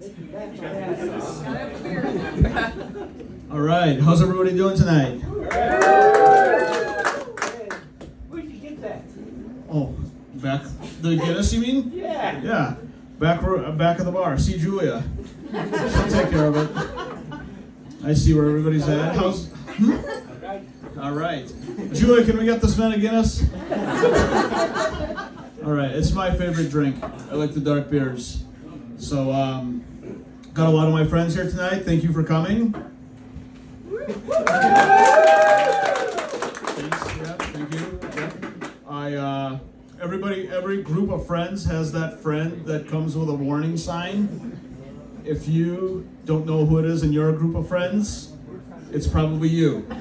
All right, how's everybody doing tonight? Where'd you get that? Oh, back the Guinness, you mean? Yeah. Yeah, back uh, back of the bar. See Julia. She'll take care of it. I see where everybody's at. How's? Right. All right, Julia, can we get this man a Guinness? All right, it's my favorite drink. I like the dark beers. So, um, got a lot of my friends here tonight. Thank you for coming. Thanks. Yeah, thank you. Yeah. I uh, everybody, every group of friends has that friend that comes with a warning sign. If you don't know who it is in your group of friends, it's probably you.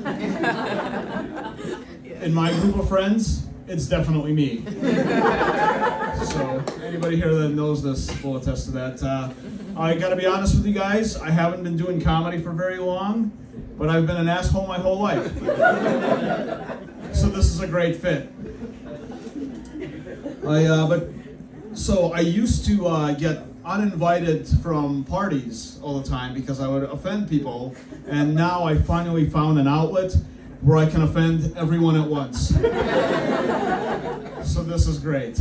In my group of friends, it's definitely me. So anybody here that knows this will attest to that. Uh, I got to be honest with you guys. I haven't been doing comedy for very long, but I've been an asshole my whole life. So this is a great fit. I uh, but so I used to uh, get uninvited from parties all the time because I would offend people, and now I finally found an outlet where I can offend everyone at once. so this is great.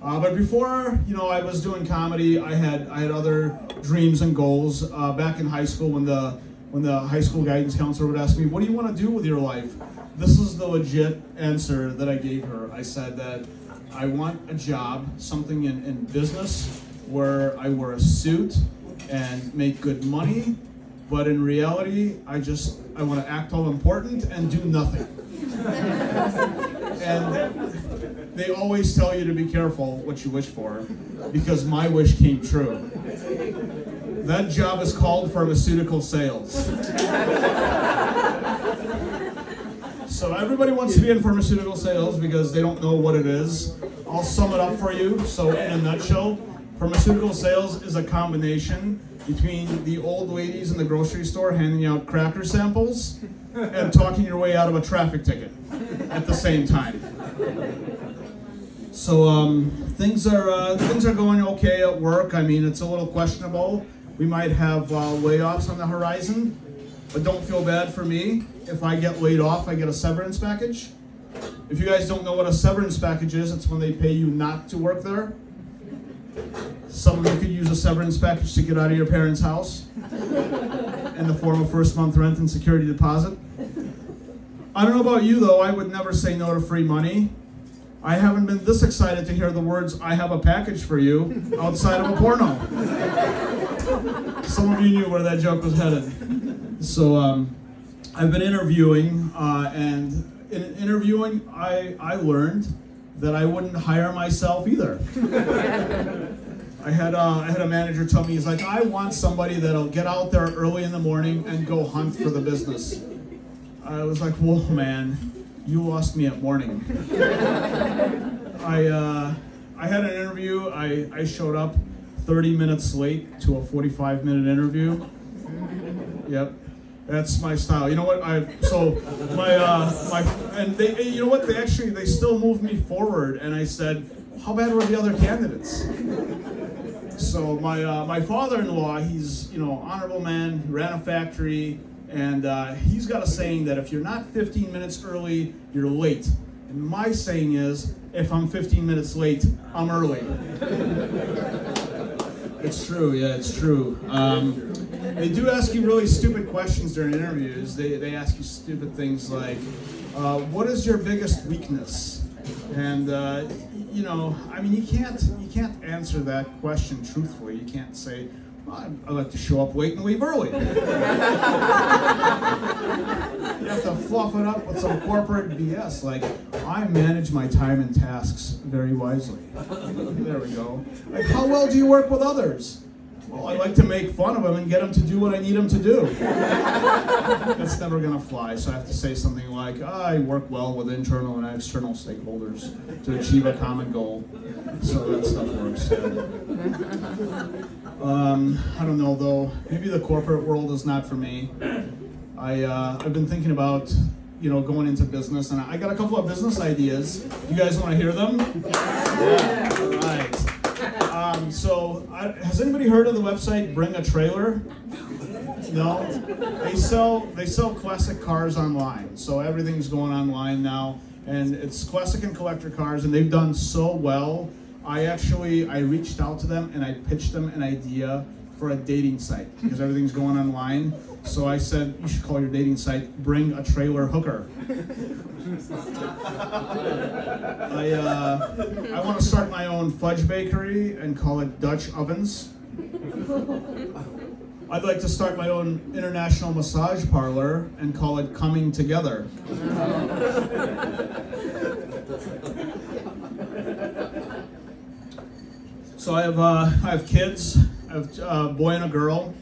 Uh, but before, you know, I was doing comedy. I had I had other dreams and goals. Uh, back in high school, when the when the high school guidance counselor would ask me, "What do you want to do with your life?" This is the legit answer that I gave her. I said that I want a job, something in, in business, where I wear a suit and make good money. But in reality, I just I want to act all important and do nothing. and they always tell you to be careful what you wish for, because my wish came true. That job is called pharmaceutical sales. So everybody wants to be in pharmaceutical sales because they don't know what it is. I'll sum it up for you. So in a nutshell, pharmaceutical sales is a combination between the old ladies in the grocery store handing out cracker samples and talking your way out of a traffic ticket at the same time. So um, things are uh, things are going okay at work. I mean, it's a little questionable. We might have uh, layoffs on the horizon, but don't feel bad for me. If I get laid off, I get a severance package. If you guys don't know what a severance package is, it's when they pay you not to work there. Some of you could use a severance package to get out of your parents' house in the form of first month rent and security deposit. I don't know about you though, I would never say no to free money. I haven't been this excited to hear the words, I have a package for you, outside of a porno. Some of you knew where that joke was headed. So um, I've been interviewing, uh, and in interviewing, I, I learned that I wouldn't hire myself either. I had, uh, I had a manager tell me, he's like, I want somebody that'll get out there early in the morning and go hunt for the business. I was like, whoa, man, you lost me at morning. I, uh, I had an interview. I, I showed up 30 minutes late to a 45 minute interview. Yep. That's my style. You know what? I so my uh, my and they you know what? They actually they still moved me forward, and I said, how bad were the other candidates? So my uh, my father-in-law, he's you know honorable man, ran a factory, and uh, he's got a saying that if you're not 15 minutes early, you're late. And my saying is, if I'm 15 minutes late, I'm early. It's true, yeah, it's true. Um, they do ask you really stupid questions during interviews. They, they ask you stupid things like, uh, "What is your biggest weakness?" And uh, you know, I mean, you can't you can't answer that question truthfully. You can't say, I, I like to show up late and leave early. you have to fluff it up with some corporate BS like, I manage my time and tasks very wisely. There we go. Like, how well do you work with others? Well, I like to make fun of them and get them to do what I need them to do. That's never going to fly, so I have to say something like, I work well with internal and external stakeholders to achieve a common goal. So that stuff works. Um, I don't know, though. Maybe the corporate world is not for me. I, uh, I've been thinking about you know, going into business, and I got a couple of business ideas. You guys want to hear them? Yeah. All right. Um, so, I, has anybody heard of the website Bring a Trailer? No. They sell they sell classic cars online. So everything's going online now, and it's classic and collector cars, and they've done so well. I actually I reached out to them and I pitched them an idea for a dating site because everything's going online. So I said you should call your dating site "Bring a Trailer Hooker." I uh, I want to start my own fudge bakery and call it Dutch Ovens. I'd like to start my own international massage parlor and call it Coming Together. So I have uh, I have kids. I have a boy and a girl,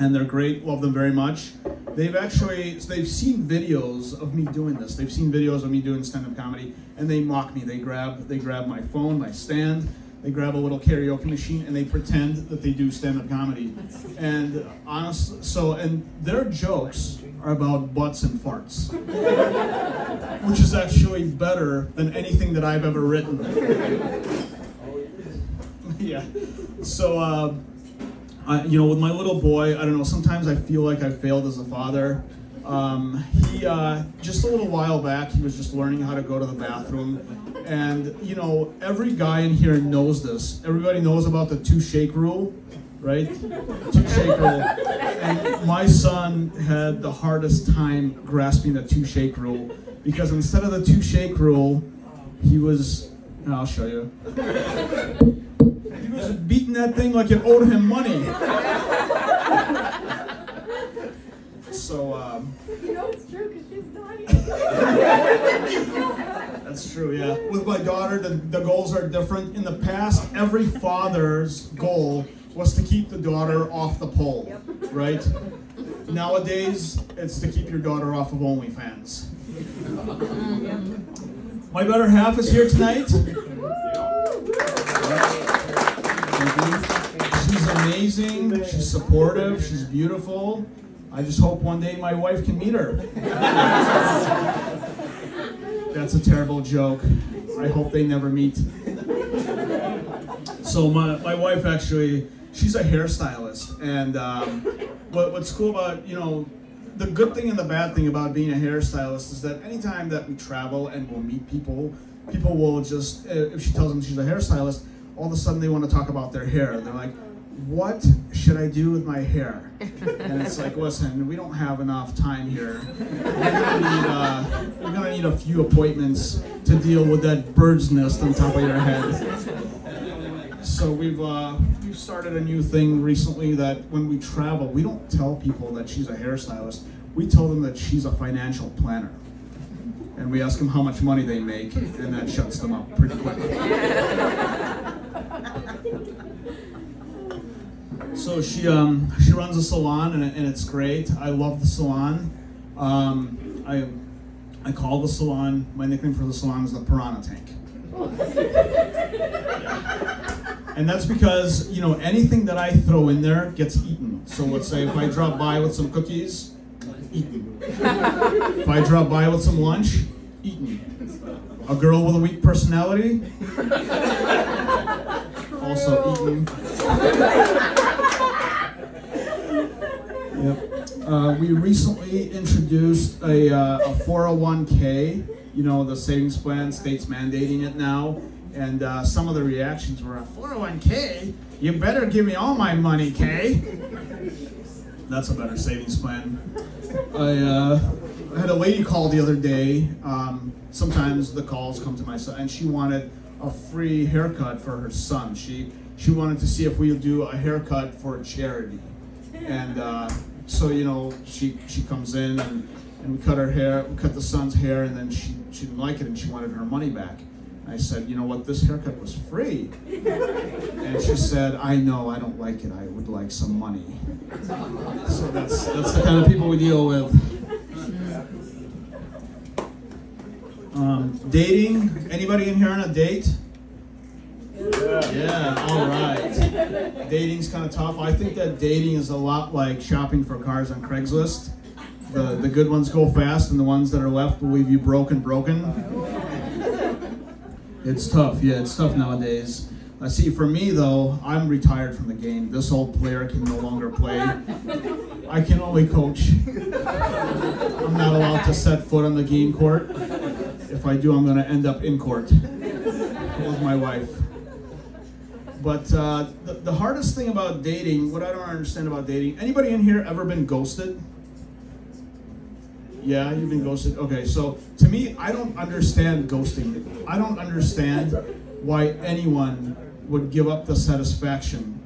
and they're great. Love them very much. They've actually they've seen videos of me doing this. They've seen videos of me doing stand-up comedy, and they mock me. They grab they grab my phone, my stand, they grab a little karaoke machine and they pretend that they do stand-up comedy. And honestly, so and their jokes are about butts and farts, which is actually better than anything that I've ever written. Yeah. So, uh, I, you know, with my little boy, I don't know. Sometimes I feel like I failed as a father. Um, he uh, just a little while back, he was just learning how to go to the bathroom, and you know, every guy in here knows this. Everybody knows about the two shake rule, right? Two shake rule. And my son had the hardest time grasping the two shake rule because instead of the two shake rule, he was. I'll show you. Was beating that thing like it owed him money. So, um, You know it's true because she's dying. That's true, yeah. With my daughter, the, the goals are different. In the past, every father's goal was to keep the daughter off the pole, right? Nowadays, it's to keep your daughter off of OnlyFans. My better half is here tonight. She's amazing, she's supportive, she's beautiful. I just hope one day my wife can meet her. That's a terrible joke. I hope they never meet. So my, my wife actually, she's a hairstylist, and um, what, what's cool about you know, the good thing and the bad thing about being a hairstylist is that anytime that we travel and we'll meet people, people will just if she tells them she's a hairstylist, all of a sudden they want to talk about their hair. They're like, what should I do with my hair? And it's like, listen, we don't have enough time here. We're gonna need, uh, we're gonna need a few appointments to deal with that bird's nest on top of your head. So we've uh, we've started a new thing recently that when we travel, we don't tell people that she's a hairstylist. We tell them that she's a financial planner. And we ask them how much money they make, and that shuts them up pretty quickly. So she um, she runs a salon and, and it's great. I love the salon. Um, I I call the salon. My nickname for the salon is the Piranha Tank. And that's because you know anything that I throw in there gets eaten. So let's say if I drop by with some cookies, eaten. If I drop by with some lunch, eaten. A girl with a weak personality, also eaten. Yep. Uh, we recently introduced a, uh, a 401k, you know, the savings plan, state's mandating it now. And uh, some of the reactions were, 401k? You better give me all my money, Kay. That's a better savings plan. I, uh, I had a lady call the other day. Um, sometimes the calls come to my son, and she wanted a free haircut for her son. She she wanted to see if we would do a haircut for a charity, and uh, so you know she she comes in and, and we cut her hair, we cut the son's hair, and then she she didn't like it and she wanted her money back. I said, you know what, this haircut was free. And she said, I know, I don't like it. I would like some money. So that's that's the kind of people we deal with. Um, dating? Anybody in here on a date? Yeah, all right. Dating's kind of tough. I think that dating is a lot like shopping for cars on Craigslist. The the good ones go fast, and the ones that are left will leave you broken, broken. It's tough. Yeah, it's tough nowadays. I see. For me though, I'm retired from the game. This old player can no longer play. I can only coach. I'm not allowed to set foot on the game court. If I do, I'm going to end up in court with my wife. But uh, the, the hardest thing about dating, what I don't understand about dating, anybody in here ever been ghosted? Yeah, you've been ghosted. Okay, so to me, I don't understand ghosting. I don't understand why anyone would give up the satisfaction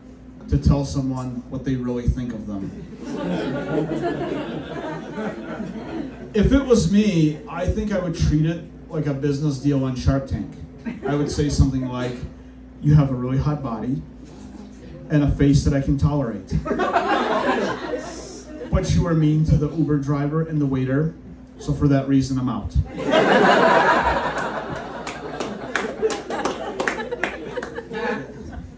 to tell someone what they really think of them. if it was me, I think I would treat it like a business deal on Shark Tank. I would say something like, You have a really hot body and a face that I can tolerate. but you were mean to the Uber driver and the waiter, so for that reason, I'm out.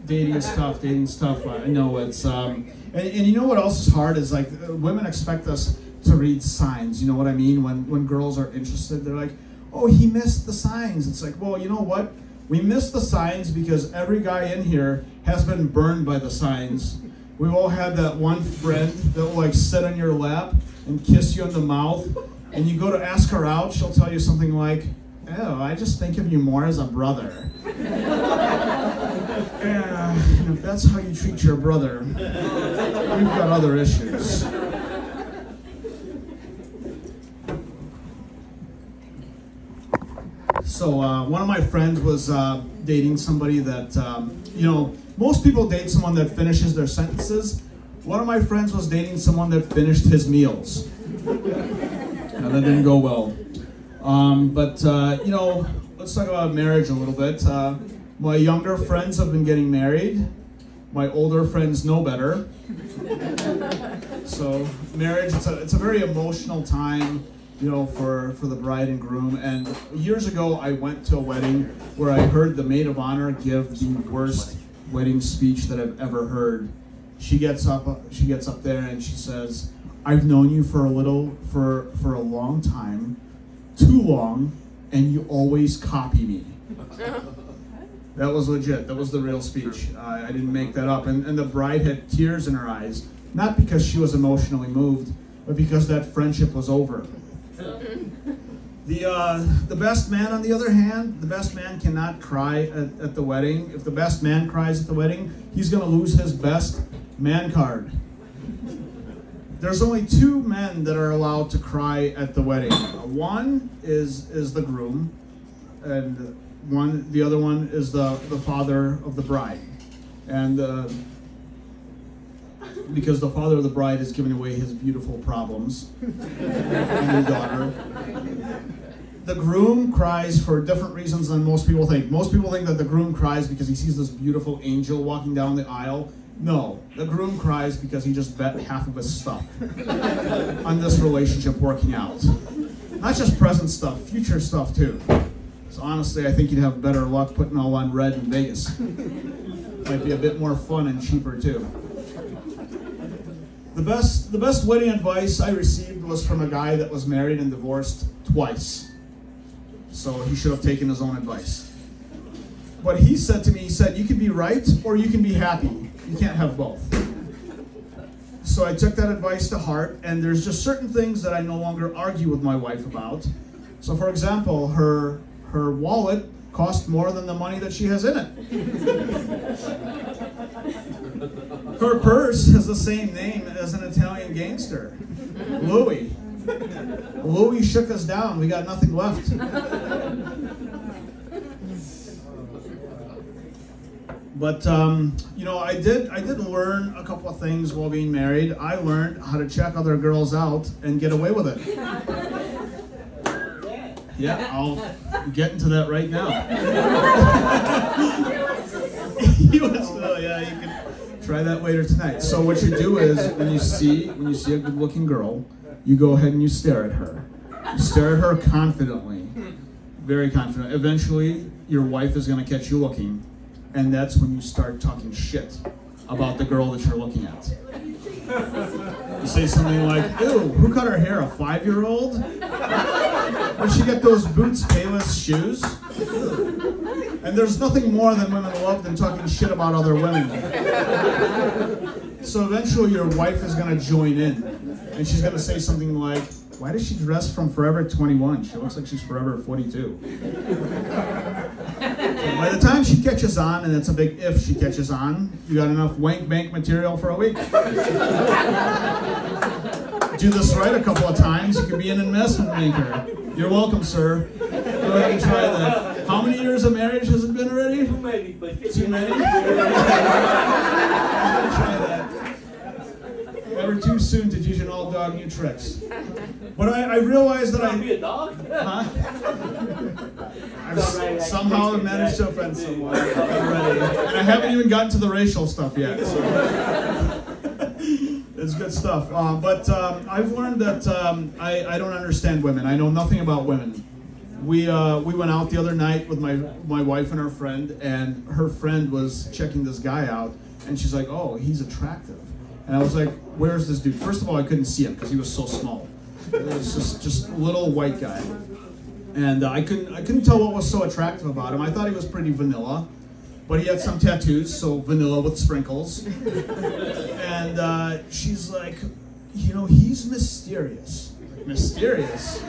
dating is tough. Dating's tough. I know it's. Um, and, and you know what else is hard is like women expect us to read signs. You know what I mean? When when girls are interested, they're like, "Oh, he missed the signs." It's like, well, you know what? We missed the signs because every guy in here has been burned by the signs. We've all had that one friend that will like sit on your lap and kiss you on the mouth, and you go to ask her out, she'll tell you something like, "Oh, I just think of you more as a brother." Yeah, and if that's how you treat your brother, we've got other issues. So uh, one of my friends was uh, dating somebody that, um, you know, most people date someone that finishes their sentences. One of my friends was dating someone that finished his meals. Now that didn't go well. Um, but, uh, you know, let's talk about marriage a little bit. Uh, my younger friends have been getting married. My older friends know better. so marriage, it's a, it's a very emotional time, you know, for, for the bride and groom. And years ago, I went to a wedding where I heard the maid of honor give the worst wedding speech that I've ever heard. She gets up, she gets up there and she says, "I've known you for a little, for for a long time, too long, and you always copy me." That was legit. That was the real speech. Uh, I didn't make that up. And, and the bride had tears in her eyes, not because she was emotionally moved, but because that friendship was over. The, uh, the best man, on the other hand, the best man cannot cry at, at the wedding. If the best man cries at the wedding, he's going to lose his best man card. There's only two men that are allowed to cry at the wedding. One is is the groom, and one, the other one is the, the father of the bride. And uh, because the father of the bride is giving away his beautiful problems and his daughter. The groom cries for different reasons than most people think. Most people think that the groom cries because he sees this beautiful angel walking down the aisle. No, the groom cries because he just bet half of his stuff on this relationship working out. Not just present stuff, future stuff too. So honestly, I think you'd have better luck putting all on red in Vegas. Might be a bit more fun and cheaper too. The best, the best wedding advice I received was from a guy that was married and divorced twice. So he should have taken his own advice. But he said to me, he said, you can be right or you can be happy. You can't have both. So I took that advice to heart, and there's just certain things that I no longer argue with my wife about. So for example, her her wallet cost more than the money that she has in it. her purse has the same name as an Italian gangster, Louis. Louis shook us down. We got nothing left. But um, you know, I did I did learn a couple of things while being married. I learned how to check other girls out and get away with it. Yeah, I'll get into that right now. know, yeah, you can try that later tonight. So what you do is when you see when you see a good looking girl, you go ahead and you stare at her. You stare at her confidently. Very confident. Eventually your wife is gonna catch you looking, and that's when you start talking shit about the girl that you're looking at. You say something like, "Ew, who cut her hair? A five-year-old? Where'd she get those boots, Payless shoes?" And there's nothing more than women love than talking shit about other women. So eventually, your wife is gonna join in, and she's gonna say something like, "Why does she dress from Forever 21? She looks like she's Forever 42." By the time she catches on, and it's a big if she catches on, you got enough wank bank material for a week. Do this right a couple of times, you could be an investment banker. You're welcome, sir. Go ahead and try that. How many years of marriage has it been already? Too many, but. Too many? Try that. Never too soon to teach an old dog new tricks. But I, I realized that Wanna be I. a dog? Huh? I've right, I somehow managed to offend someone already. And I haven't even gotten to the racial stuff yet. So. It's good stuff. Uh, but um, I've learned that um, I, I don't understand women. I know nothing about women. We, uh, we went out the other night with my, my wife and her friend, and her friend was checking this guy out, and she's like, oh, he's attractive. And I was like, where's this dude? First of all, I couldn't see him because he was so small. It was just, just little white guy. And uh, I, couldn't, I couldn't tell what was so attractive about him. I thought he was pretty vanilla, but he had some tattoos, so vanilla with sprinkles and uh, she's like, you know, he's mysterious. Mysterious?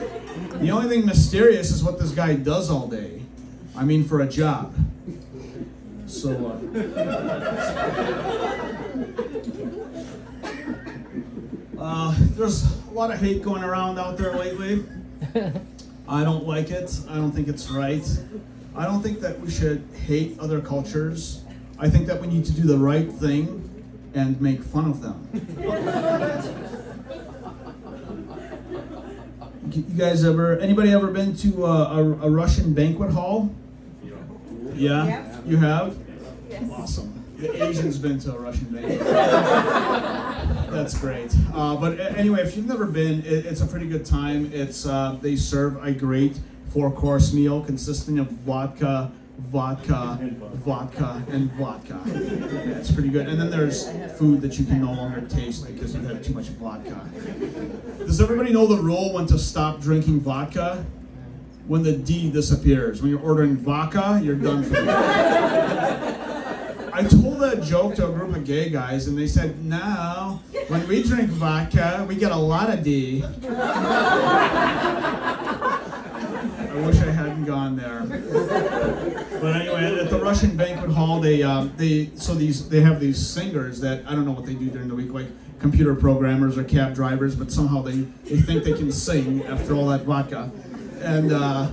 The only thing mysterious is what this guy does all day. I mean, for a job. So, uh, uh, there's a lot of hate going around out there lately. I don't like it. I don't think it's right. I don't think that we should hate other cultures. I think that we need to do the right thing and make fun of them. you guys ever, anybody ever been to a, a, a Russian banquet hall? Yeah? Yep. You have? Yes. Awesome. The Asian's been to a Russian banquet. That's great. Uh, but anyway, if you've never been, it, it's a pretty good time. It's uh, they serve a great four-course meal consisting of vodka, vodka, vodka, and vodka. Yeah, it's pretty good. And then there's food that you can no longer taste because you've had too much vodka. Does everybody know the rule when to stop drinking vodka? When the D disappears. When you're ordering vodka, you're done for. I told that joke to a group of gay guys, and they said, "No, when we drink vodka, we get a lot of D." I wish I hadn't gone there. But anyway, at the Russian banquet hall, they um, they so these they have these singers that I don't know what they do during the week, like computer programmers or cab drivers, but somehow they, they think they can sing after all that vodka, and uh,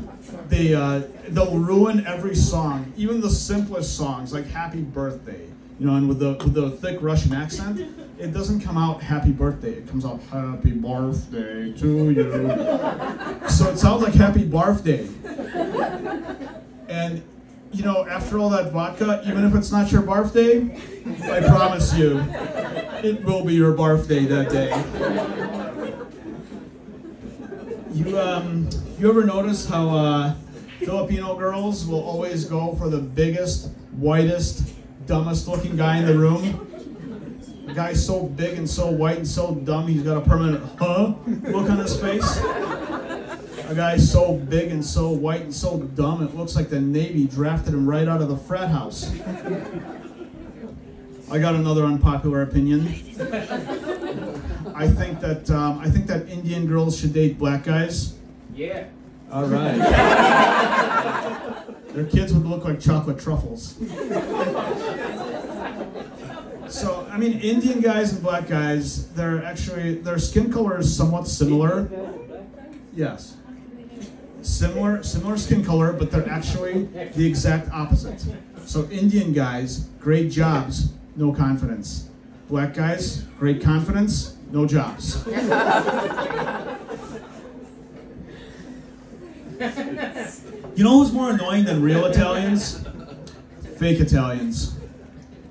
they uh, they'll ruin every song, even the simplest songs like "Happy Birthday." You know, and with the with the thick Russian accent, it doesn't come out "Happy Birthday." It comes out "Happy Birthday to you." So it sounds like "Happy Birthday." And you know, after all that vodka, even if it's not your birthday, I promise you, it will be your birthday that day. You um, you ever notice how uh, Filipino girls will always go for the biggest, whitest, dumbest looking guy in the room? Guy's so big and so white and so dumb, he's got a permanent huh look on his face. A guy so big and so white and so dumb, it looks like the Navy drafted him right out of the frat house. I got another unpopular opinion. I think that um, I think that Indian girls should date black guys. Yeah. All right. Their kids would look like chocolate truffles. I mean, Indian guys and black guys, they're actually, their skin color is somewhat similar. Yes. Similar, similar skin color, but they're actually the exact opposite. So, Indian guys, great jobs, no confidence. Black guys, great confidence, no jobs. You know who's more annoying than real Italians? Fake Italians.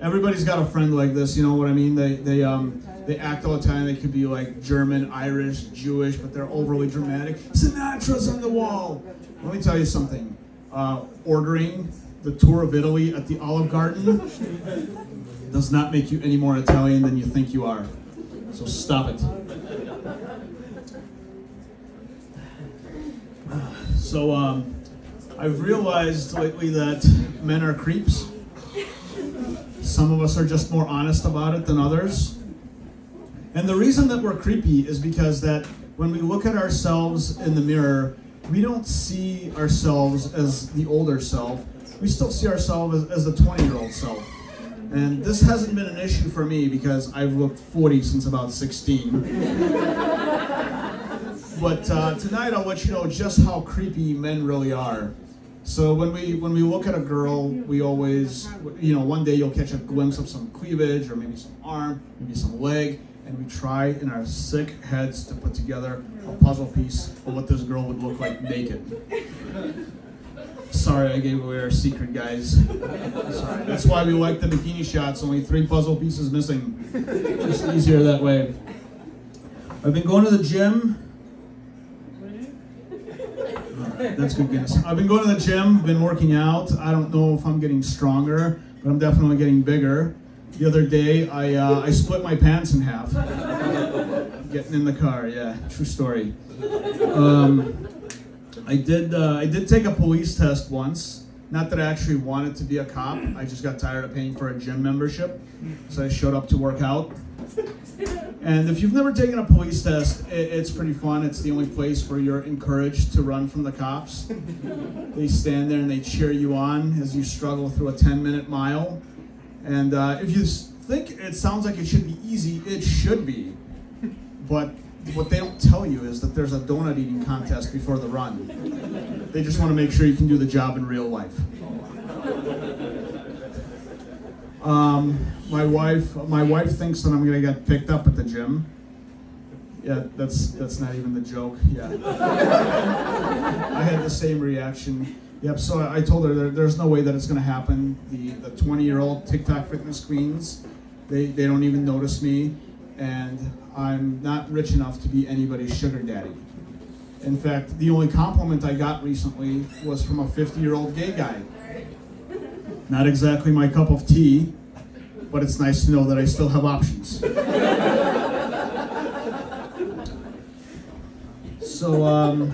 Everybody's got a friend like this, you know what I mean? They they um they act all the time. They could be like German, Irish, Jewish, but they're overly dramatic. Sinatra's on the wall. Let me tell you something. Uh, ordering the tour of Italy at the Olive Garden does not make you any more Italian than you think you are. So stop it. So um, I've realized lately that men are creeps. Some of us are just more honest about it than others. And the reason that we're creepy is because that when we look at ourselves in the mirror, we don't see ourselves as the older self. We still see ourselves as, the 20 year old self. And this hasn't been an issue for me because I've looked 40 since about 16. but uh, tonight I'll let you know just how creepy men really are. So when we when we look at a girl, we always, you know, one day you'll catch a glimpse of some cleavage or maybe some arm, maybe some leg, and we try in our sick heads to put together a puzzle piece of what this girl would look like naked. Sorry, I gave away our secret, guys. Sorry. That's why we like the bikini shots. Only three puzzle pieces missing. Just easier that way. I've been going to the gym. That's good, guess. I've been going to the gym, been working out. I don't know if I'm getting stronger, but I'm definitely getting bigger. The other day, I, uh, I split my pants in half. Getting in the car, yeah, true story. Um, I did. Uh, I did take a police test once. Not that I actually wanted to be a cop. I just got tired of paying for a gym membership, so I showed up to work out. And if you've never taken a police test, it, it's pretty fun. It's the only place where you're encouraged to run from the cops. They stand there and they cheer you on as you struggle through a 10-minute mile. And uh, if you think it sounds like it should be easy, it should be. But what they don't tell you is that there's a donut eating contest before the run. They just want to make sure you can do the job in real life. Um, my wife, my wife thinks that I'm gonna get picked up at the gym. Yeah, that's that's not even the joke. Yeah, I had the same reaction. Yep. So I told her there, there's no way that it's gonna happen. The the 20 year old TikTok fitness queens, they they don't even notice me, and I'm not rich enough to be anybody's sugar daddy. In fact, the only compliment I got recently was from a 50 year old gay guy. Not exactly my cup of tea, but it's nice to know that I still have options. so, um,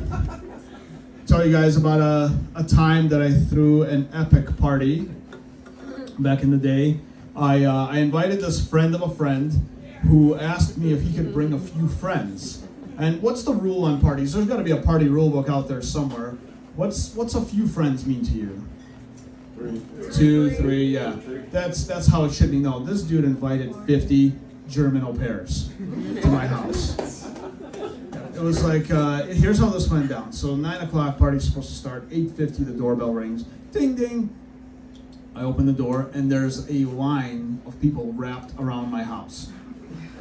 tell you guys about a, a time that I threw an epic party back in the day. I, uh, I invited this friend of a friend who asked me if he could bring a few friends. And what's the rule on parties? There's got to be a party rule book out there somewhere. What's what's a few friends mean to you? Two, three, yeah. That's that's how it should be known. This dude invited 50 German au pairs to my house. It was like, uh, here's how this went down. So nine o'clock party's supposed to start. 8:50 the doorbell rings. Ding ding. I open the door and there's a line of people wrapped around my house.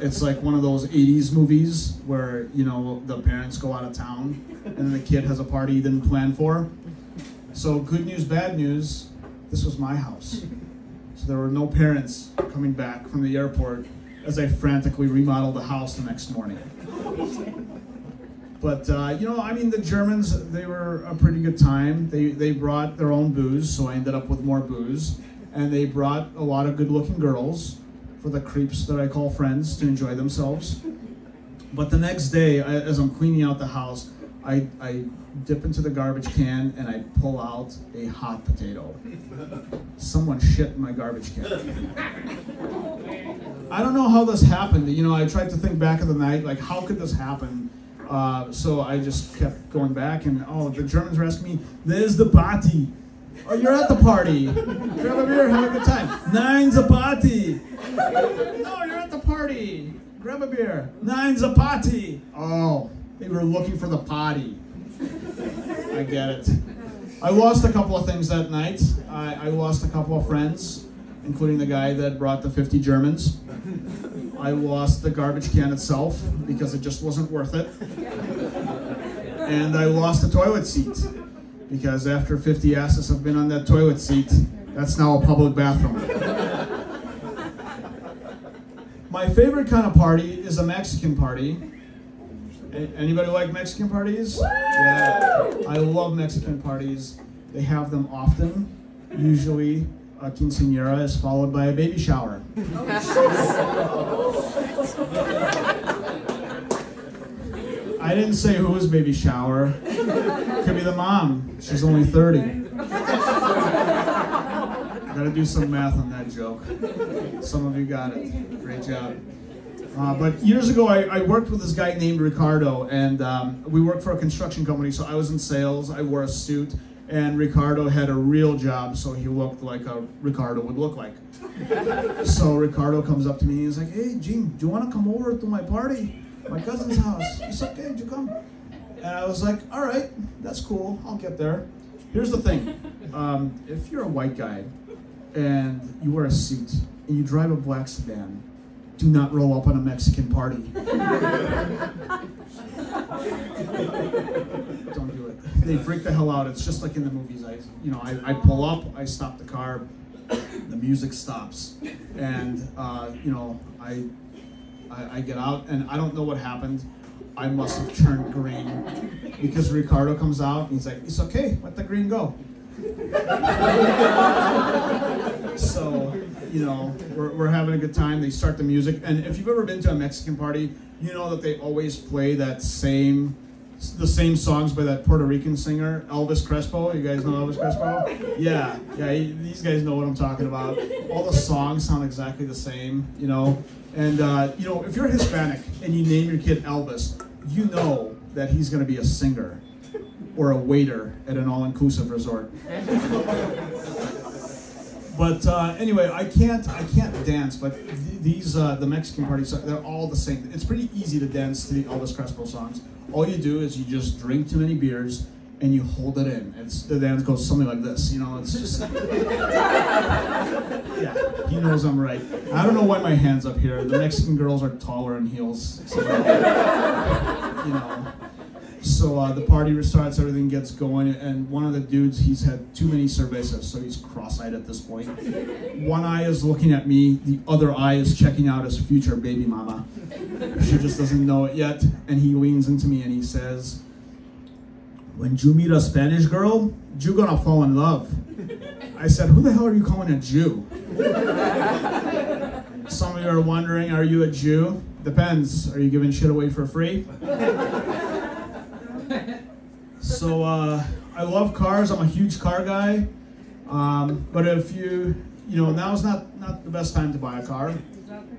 It's like one of those 80s movies where, you know, the parents go out of town and then the kid has a party he didn't plan for. So, good news, bad news, this was my house. So, there were no parents coming back from the airport as I frantically remodeled the house the next morning. But, uh, you know, I mean, the Germans, they were a pretty good time. They, they brought their own booze, so I ended up with more booze. And they brought a lot of good looking girls for the creeps that I call friends to enjoy themselves. But the next day, as I'm cleaning out the house, I, I dip into the garbage can and I pull out a hot potato. Someone shit in my garbage can. I don't know how this happened. You know, I tried to think back of the night, like, how could this happen? Uh, so I just kept going back, and oh, the Germans were asking me, "There's the party." Oh, you're at the party. Grab a beer, have a good time. Nine's a party. No, you're at the party. Grab a beer. Nine's a party. Oh, they were looking for the potty. I get it. I lost a couple of things that night. I, I lost a couple of friends, including the guy that brought the 50 Germans. I lost the garbage can itself because it just wasn't worth it. And I lost the toilet seat because after 50 asses have been on that toilet seat, that's now a public bathroom. My favorite kind of party is a Mexican party. Anybody like Mexican parties? Yeah. I love Mexican parties. They have them often. Usually, a quinceanera is followed by a baby shower. Oh, I didn't say whose baby shower. Could be the mom. She's only 30. Gotta do some math on that joke. Some of you got it. Great job. Uh, but years ago, I, I, worked with this guy named Ricardo, and um, we worked for a construction company. So I was in sales. I wore a suit, and Ricardo had a real job, so he looked like a Ricardo would look like. so Ricardo comes up to me and he's like, "Hey, Gene, do you want to come over to my party, my cousin's house?" Like, "Okay, do you come?" And I was like, "All right, that's cool. I'll get there." Here's the thing: um, if you're a white guy and you wear a suit and you drive a black sedan do not roll up on a Mexican party. Don't do it. They freak the hell out. It's just like in the movies. I, you know, I, I pull up, I stop the car, the music stops, and uh, you know, I, I, I get out, and I don't know what happened. I must have turned green because Ricardo comes out and he's like, "It's okay, let the green go." So, you know, we're, we're having a good time. They start the music. And if you've ever been to a Mexican party, you know that they always play that same the same songs by that Puerto Rican singer Elvis Crespo. You guys know Elvis Crespo? Yeah, yeah. He, these guys know what I'm talking about. All the songs sound exactly the same, you know. And uh, you know, if you're Hispanic and you name your kid Elvis, you know that he's going to be a singer or a waiter at an all-inclusive resort. but uh, anyway, I can't I can't dance. But th these uh, the Mexican parties they're all the same. It's pretty easy to dance to the Elvis Crespo songs. All you do is you just drink too many beers and you hold it in. It's the dance goes something like this. You know, it's just yeah. He knows I'm right. I don't know why my hands up here. The Mexican girls are taller in heels. So, you know. So uh, the party restarts, everything gets going, and one of the dudes, he's had too many cervezas, so he's cross-eyed at this point. One eye is looking at me, the other eye is checking out his future baby mama. She just doesn't know it yet, and he leans into me and he says, when you meet a Spanish girl, you gonna fall in love. I said, who the hell are you calling a Jew? Some of you are wondering, are you a Jew? Depends. Are you giving shit away for free? So uh, I love cars. I'm a huge car guy. Um, but if you, you know, now's not not the best time to buy a car.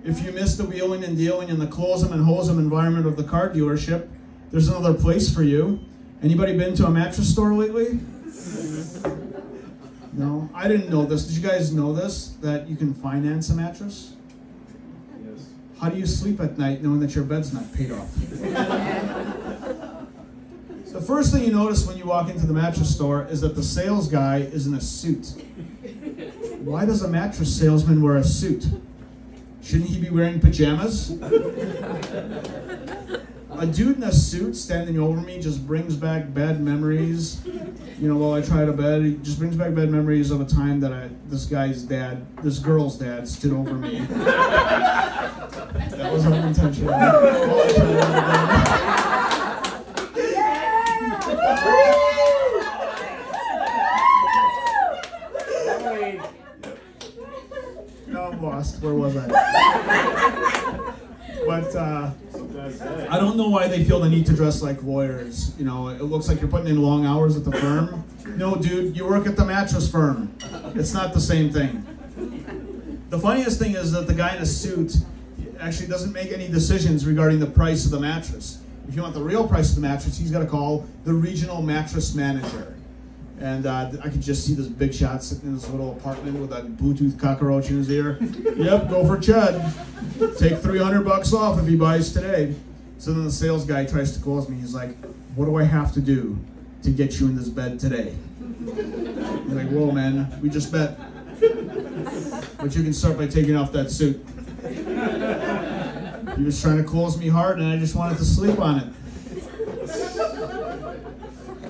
If you miss the wheeling and dealing and the close them and hose them environment of the car dealership, there's another place for you. Anybody been to a mattress store lately? No, I didn't know this. Did you guys know this? That you can finance a mattress? Yes. How do you sleep at night knowing that your bed's not paid off? The first thing you notice when you walk into the mattress store is that the sales guy is in a suit. Why does a mattress salesman wear a suit? Shouldn't he be wearing pajamas? a dude in a suit standing over me just brings back bad memories. You know, while I try to bed, he just brings back bad memories of a time that I, this guy's dad, this girl's dad, stood over me. that was unintentional. No, I'm lost. Where was I? but uh, I don't know why they feel the need to dress like lawyers. You know, it looks like you're putting in long hours at the firm. No, dude, you work at the mattress firm. It's not the same thing. The funniest thing is that the guy in a suit actually doesn't make any decisions regarding the price of the mattress. If you want the real price of the mattress, he's got to call the regional mattress manager. And uh, I could just see this big shot sitting in this little apartment with a Bluetooth cockroach in his ear. yep, go for Chud. Take 300 bucks off if he buys today. So then the sales guy tries to close me. He's like, what do I have to do to get you in this bed today? I'm like, whoa, man, we just bet. But you can start by taking off that suit. He was trying to close me hard and I just wanted to sleep on it.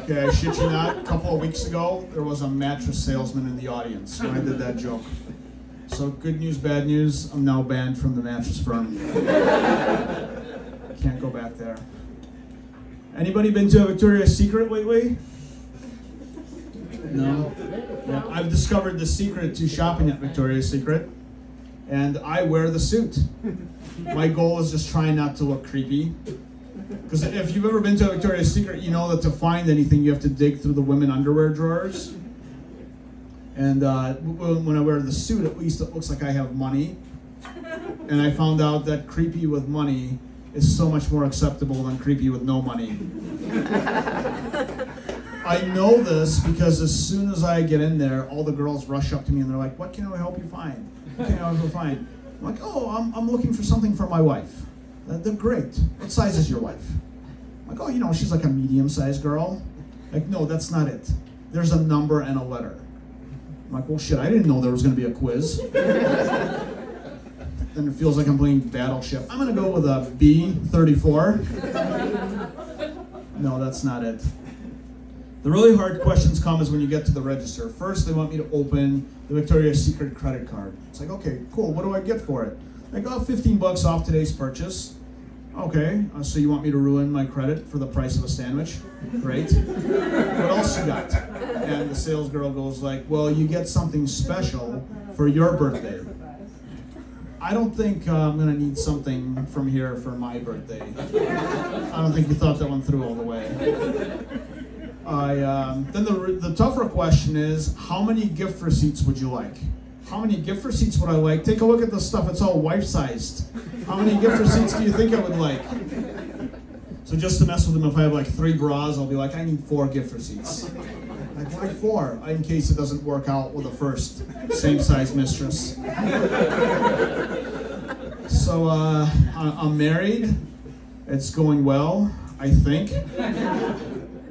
Okay, I shit you not, a couple of weeks ago, there was a mattress salesman in the audience when I did that joke. So good news, bad news, I'm now banned from the mattress firm. Can't go back there. Anybody been to a Victoria's Secret lately? No? Yeah, I've discovered the secret to shopping at Victoria's Secret, and I wear the suit. My goal is just trying not to look creepy. Because if you've ever been to Victoria's Secret, you know that to find anything, you have to dig through the women underwear drawers. And uh, when I wear the suit, at least it looks like I have money. And I found out that creepy with money is so much more acceptable than creepy with no money. I know this because as soon as I get in there, all the girls rush up to me and they're like, What can I help you find? What can I help you find? I'm like, Oh, I'm, I'm looking for something for my wife. They're great. What size is your wife? I'm like, Oh, you know, she's like a medium sized girl. Like, no, that's not it. There's a number and a letter. I'm like, Well, shit, I didn't know there was going to be a quiz. then it feels like I'm playing Battleship. I'm going to go with a B 34. No, that's not it. The really hard questions come is when you get to the register. First, they want me to open the Victoria's Secret credit card. It's like, okay, cool. What do I get for it? Like, oh, 15 bucks off today's purchase. Okay, uh, so you want me to ruin my credit for the price of a sandwich? Great. what else you got? And the sales girl goes like, well, you get something special for your birthday. I don't think uh, I'm gonna need something from here for my birthday. I don't think you thought that one through all the way. I um, then the the tougher question is how many gift receipts would you like? How many gift receipts would I like? Take a look at this stuff; it's all wife-sized. How many gift receipts do you think I would like? So just to mess with them, if I have like three bras, I'll be like, I need four gift receipts. Like why four? In case it doesn't work out with the first same size mistress. So uh, I'm married. It's going well, I think.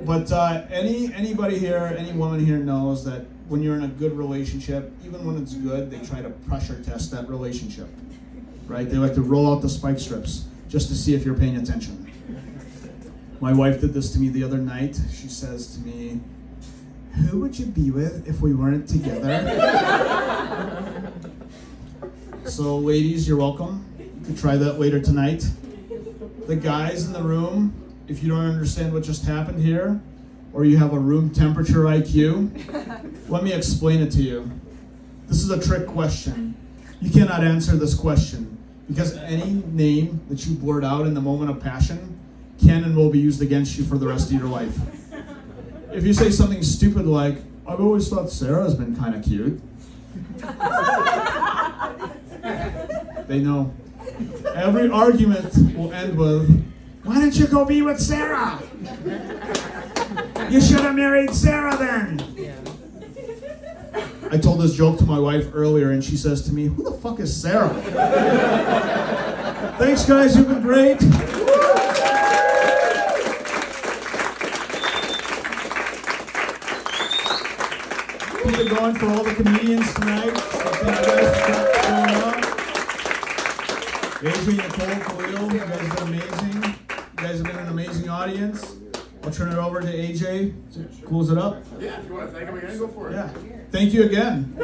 But uh, any anybody here, any woman here knows that when you're in a good relationship, even when it's good, they try to pressure test that relationship. Right? They like to roll out the spike strips just to see if you're paying attention. My wife did this to me the other night. She says to me, "Who would you be with if we weren't together?" so, ladies, you're welcome. You could try that later tonight. The guys in the room, if you don't understand what just happened here, or you have a room temperature IQ, let me explain it to you. This is a trick question. You cannot answer this question because any name that you blurt out in the moment of passion can and will be used against you for the rest of your life. If you say something stupid like, I've always thought Sarah's been kind of cute, they know. Every argument will end with, Why don't you go be with Sarah? You should have married Sarah then. I told this joke to my wife earlier, and she says to me, Who the fuck is Sarah? Thanks, guys. You've been great. Keep it going for all the comedians tonight. Thank you guys for showing up. Adrian, Nicole, Khalil, you guys have been amazing. You guys have been an amazing audience. I'll turn it over to AJ. Cools it up. Yeah, if you want to thank him again, go for it. Yeah. Thank you again.